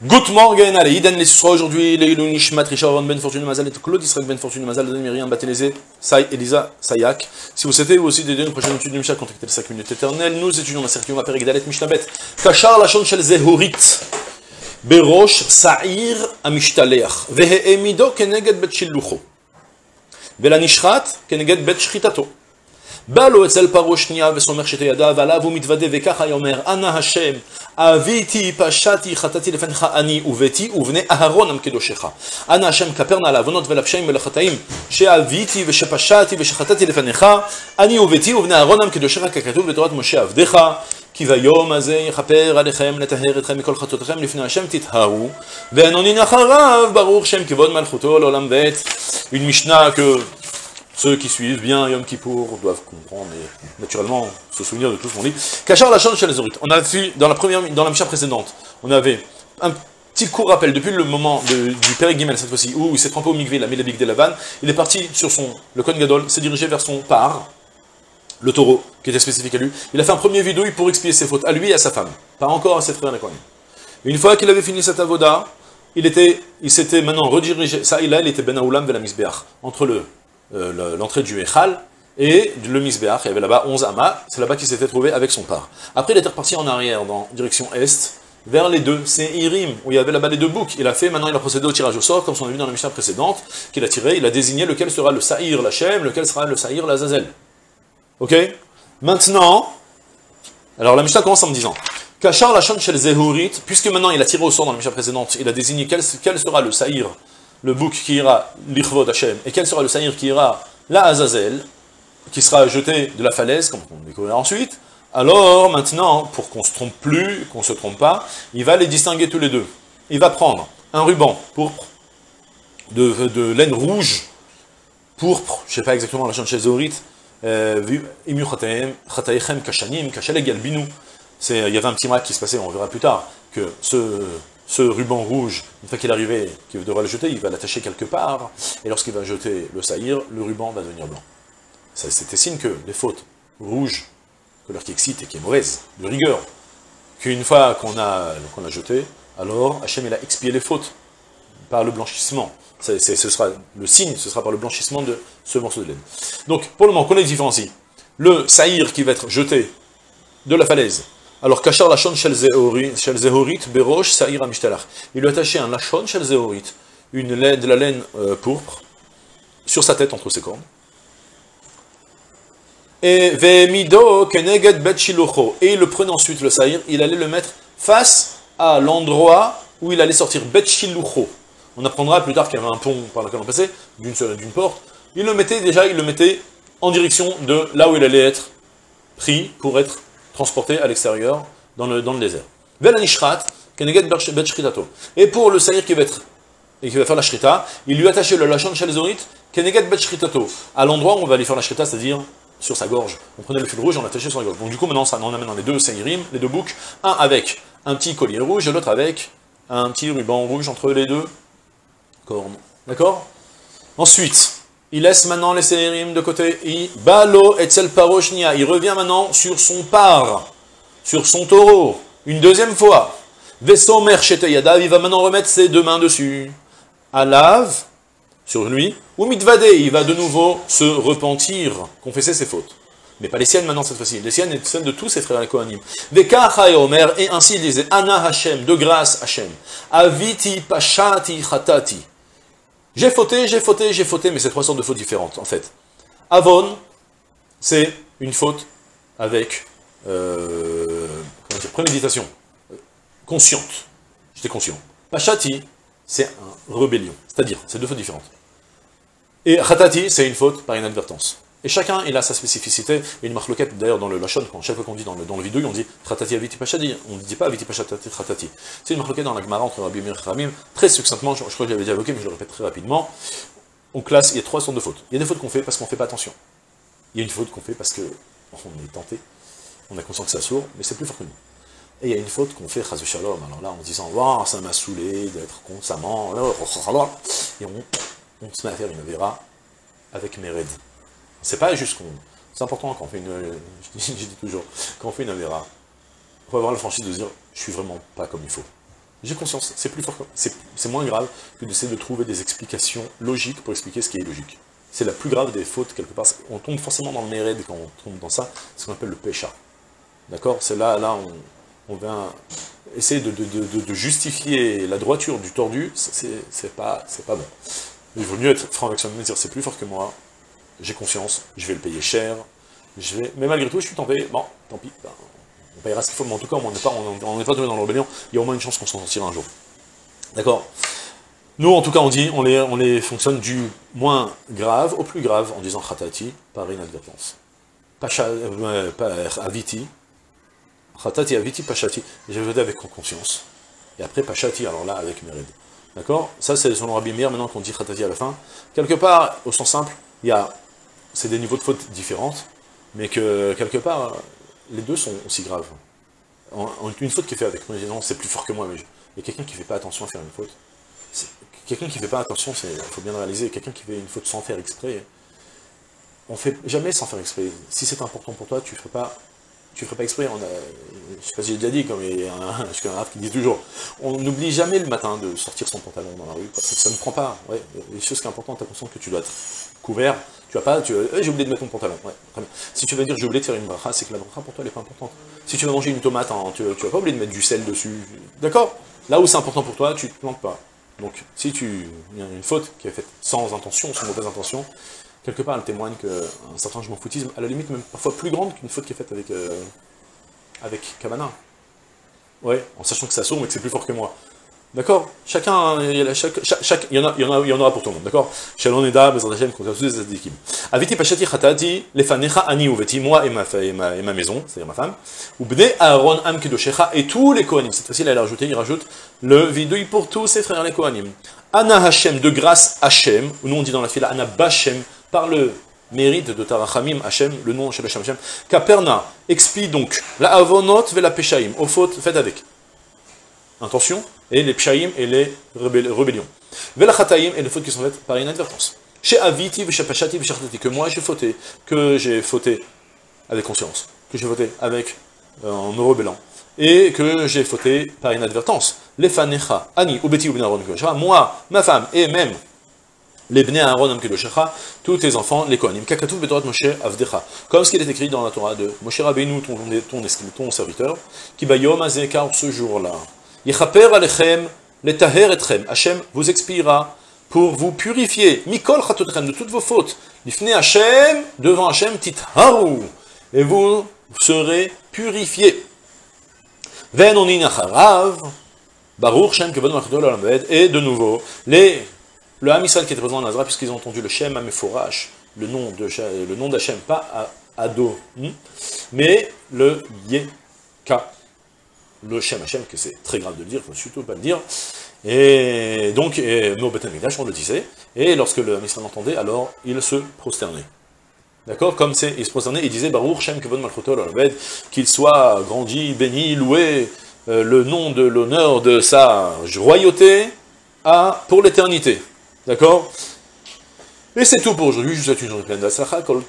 Good morning, allez, Iden les sera aujourd'hui, les Nishmat, Richard Ben Fortune Mazal et Claude Israël Ben Fortune Mazal, Denis Myriam Batelezé, Sai, Elisa, Sayak. Si vous souhaitez vous aussi d'aider une prochaine étude du Mishnah, contactez le 5 minutes éternelles. Nous étudions la circuit, Perek Dalet Mishnabet. Kachar Lachon Shel Zehorit. Berosh Sa'ir Amishtaleach. Vehe Emido Keneged Bet Shillucho. Vela Nishrat Keneged Bet Shritato. בא לו אצל פרעה שנייה וסומך שתי ידיו עליו ומתוודה וככה אומר אנא השם אביתי פשעתי חטאתי לפניך אני וביתי ובני אהרון המקדושך אנא השם כפר נא לעוונות ולפשעים ולחטאים שאביתי ושפשעתי ושחטאתי לפניך אני וביתי ובני אהרון המקדושך ככתוב בתורת משה עבדך כי ביום הזה יכפר עליכם לטהר אתכם מכל חטאותיכם לפני השם תטהרו ואנונין אחריו ברוך שם כבוד מלכותו לעולם ועד. Une משנה que Ceux qui suivent bien Yom Kippour doivent comprendre et naturellement se souvenir de tout ce qu'on dit. Kachar la chez les. On a vu dans la première, dans la précédente, on avait un petit court rappel depuis le moment du Père Gimel cette fois-ci, où il s'est trempé au Mikvé, la Big de Lavan, il est parti sur son, le Kohen Gadol, s'est dirigé vers son par, le taureau, qui était spécifique à lui. Il a fait un premier vidouille pour expier ses fautes, à lui et à sa femme. Pas encore à ses frères Une fois qu'il avait fini cette avoda, il était, il s'était maintenant redirigé, ça il a, il était Ben Aoulam la Misbeach, entre le euh, l'entrée du Echal, et le Misbeach, il y avait là-bas 11 amas, c'est là-bas qu'il s'était trouvé avec son par. Après, il était reparti en arrière, dans direction est, vers les deux, c'est Irim, où il y avait là-bas les deux boucs. Il a fait, maintenant il a procédé au tirage au sort, comme on a vu dans la mission précédente, qu'il a tiré, il a désigné lequel sera le Saïr, la Shem, lequel sera le Saïr, la Zazel. Ok? Maintenant, alors la Mishnah commence en me disant, Kachar la chez Zehurit, puisque maintenant il a tiré au sort dans la Mishnah précédente, il a désigné quel, quel sera le Saïr, le bouc qui ira l'Ichvod Hashem, et quel sera le saïr qui ira la Azazel, qui sera jeté de la falaise, comme on découvrira ensuite, alors maintenant, pour qu'on se trompe plus, qu'on ne se trompe pas, il va les distinguer tous les deux. Il va prendre un ruban pourpre, de, laine rouge, pourpre, je ne sais pas exactement la chez Zorit, euh, il y avait un petit miracle qui se passait, on verra plus tard, que ce, ce ruban rouge, une fois qu'il est arrivé, qu'il devra le jeter, il va l'attacher quelque part, et lorsqu'il va jeter le saïr, le ruban va devenir blanc. C'était signe que les fautes rouges, couleur qui excite et qui est mauvaise, de rigueur, qu'une fois qu'on a, a jeté, alors Hachem il a expié les fautes par le blanchissement. ce sera le signe, ce sera par le blanchissement de ce morceau de laine. Donc, pour le moment, qu'on les différencie. Le saïr qui va être jeté de la falaise, alors, Kachar Lachon Shel Zehorit, Berosh Saïr Amishtalach. Il lui a attaché un Lachon Shel Zehorit, une laine, de la laine euh, pourpre, sur sa tête entre ses cornes. Et Keneged Bet Et il le prenait ensuite, le Saïr, il allait le mettre face à l'endroit où il allait sortir Bet On apprendra plus tard qu'il y avait un pont par lequel on passait, d'une porte. Il le mettait déjà, il le mettait en direction de là où il allait être pris pour être transporté à l'extérieur, dans le, désert. Et pour le saïr qui va être et qui va faire la shrita, il lui attachait le lachon chalzorit, keneget bet à l'endroit où on va aller faire la shrita, c'est-à-dire sur sa gorge. On prenait le fil rouge et on l'attachait sur la gorge. Donc du coup, maintenant, ça, on amène dans les deux saïrim, les deux boucs, un avec un petit collier rouge et l'autre avec un petit ruban rouge entre les deux cornes. D'accord? Ensuite, il laisse maintenant les Séhérim de côté. Il revient maintenant sur son par, sur son taureau, une deuxième fois. Vesomer. Il va maintenant remettre ses deux mains dessus. Alav, sur lui. Ou mitvade. Il va de nouveau se repentir, confesser ses fautes. Mais pas les siennes maintenant cette fois-ci. Les siennes et celles de tous ses frères les Kohanim. Omer. Et ainsi il disait Anna Hashem, de grâce Hashem. Aviti pashati chatati. J'ai fauté, j'ai fauté, j'ai fauté, mais c'est trois sortes de fautes différentes, en fait. Avon, c'est une faute avec euh, préméditation, consciente. J'étais conscient. Pachati, c'est un rébellion, c'est-à-dire, c'est deux fautes différentes. Et khatati, c'est une faute par inadvertance. Et chacun, il a sa spécificité, une marloquette, d'ailleurs, dans le Lachon, chaque fois qu'on dit dans le, dans le vidéo, on dit Khatati aviti pachadi, on ne dit pas aviti pachatati khatati. C'est une marloquette dans la Gemara entre Rabbi Mir et Ramim, très succinctement, je, crois que j'avais déjà évoqué, mais je le répète très rapidement. On classe, il y a trois sortes de fautes. Il y a des fautes qu'on fait parce qu'on ne fait pas attention. Il y a une faute qu'on fait parce qu'on est tenté, on a conscience que ça sourd, mais c'est plus fort que nous. Et il y a une faute qu'on fait, chas shalom, alors là, en disant, waouh, ça m'a saoulé d'être constamment, et on, on se met à faire une vera avec mes raids. C'est pas juste qu'on... C'est important quand on fait une... Je dis, toujours, quand on fait une avéra, il faut avoir la franchise de dire, je suis vraiment pas comme il faut. J'ai conscience, c'est plus fort, c'est moins grave que d'essayer de trouver des explications logiques pour expliquer ce qui est logique. C'est la plus grave des fautes, quelque part. On tombe forcément dans le méred quand on tombe dans ça, ce qu'on appelle le pécha. D'accord? C'est là, là, on, vient essayer de, justifier la droiture du tordu, c'est pas, pas bon. Il vaut mieux être franc avec soi-même et dire c'est plus fort que moi, j'ai conscience, je vais le payer cher, je vais... mais malgré tout, je suis tenté, bon, tant pis, ben, on payera ce qu'il faut, mais en tout cas, on n'est pas, on, pas tombé dans l'obélion, il y a au moins une chance qu'on s'en sortira un jour. D'accord Nous, en tout cas, on dit, on les, on les fonctionne du moins grave au plus grave, en disant khatati, par inadvertance. Pacha, euh, aviti, khatati, aviti, pachati, j'ai voté avec conscience. Et après, pachati, alors là, avec mérid. D'accord Ça, c'est selon Rabbi Meir, maintenant qu'on dit khatati à la fin. Quelque part, au sens simple, il y a, c'est des niveaux de faute différentes, mais que, quelque part, les deux sont aussi graves. une faute qui est faite avec moi, non, c'est plus fort que moi, mais a quelqu'un qui ne fait pas attention à faire une faute. Quelqu'un qui ne fait pas attention, il faut bien le réaliser, quelqu'un qui fait une faute sans faire exprès, on fait jamais sans faire exprès. Si c'est important pour toi, tu ne ferais pas tu ferais pas exprès, on a, je sais pas si j'ai déjà dit, comme un, un qui dit toujours, on n'oublie jamais le matin de sortir son pantalon dans la rue, Ça, ne prend pas, ouais, les choses qui sont importantes, tu as conscience que tu dois être couvert, tu vas pas, tu eh, j'ai oublié de mettre mon pantalon. Si tu veux dire j'ai oublié de faire une bracha, c'est que la bracha pour toi elle est pas importante. Si tu veux manger une tomate, tu, tu vas pas oublier de mettre du sel dessus, d'accord? Là où c'est important pour toi, tu te plantes pas. Donc, si tu, il y a une faute qui est faite sans intention, sans mauvaise intention, quelque part, elle témoigne qu'un certain je m'en foutisme, à la limite même parfois plus grande qu'une faute qui est faite avec, euh, avec Kavana. Ouais, en sachant que ça sourd, mais que c'est plus fort que moi. D'accord? Chacun, il y, en aura pour tout le monde, d'accord? Shalom Eda, Bezrat Hashem, contre tous les équipes. Aviti Pashati Khatati, Lefanecha Ani Uveti, moi et ma, et ma, et ma maison, c'est-à-dire ma femme, ou Bne Aaron Am Kedoshecha, et tous les Kohanim. Cette fois-ci, il a rajouté, il rajoute le vidouille pour tous ses frères les Kohanim. Anna Hashem, de grâce Hashem, ou nous on dit dans la fila Anna Bashem, par le mérite de Tarachamim Hashem, le nom Shem Hashem, Kaperna, explie donc la Avonot ve la Peshaim, aux fautes faites avec intention, et les Pshaim et les rébellions. Ve la Chataim et les fautes qui sont faites par inadvertance. Chez Aviti, ve Shapashati, ve que moi j'ai fauté, que j'ai fauté avec conscience, que j'ai fauté avec, euh, en me rebellant, et que j'ai fauté par inadvertance. Les Fanecha, Ani, Ubeti, Ubnaron, moi, ma femme, et même les Bnei Aaron tous tes enfants, les Kohanim, Moshe comme ce qui est écrit dans la Torah de Moshe Rabbeinu, ton, ton, ton serviteur, qui bayom azekar ce jour-là. Yechaper alechem, letaher etchem, Hachem vous expirera pour vous purifier, mikol chatotchem, de toutes vos fautes, lifne Hachem, devant Hachem, titharu, et vous serez purifiés. Ven onin acharav, baruch Shem kevod malchutol et de nouveau, les le Ham qui était présent en Nazra, puisqu'ils ont entendu le Shem Ameforash, le nom de le nom d'Hachem, pas Ado, mais le Yeka, le Shem Hachem, que c'est très grave de le dire, il ne faut surtout pas le dire. Et donc, nos on le disait, et lorsque le Ham l'entendait, alors il se prosternait. D'accord? Comme c'est, il se prosternait, il disait Baruch Shem Kevon Malchotol qu'il soit grandi, béni, loué, euh, le nom de l'honneur de sa royauté à, pour l'éternité. D'accord? Et c'est tout pour aujourd'hui. Je vous souhaite une journée pleine d'Asacha, Kol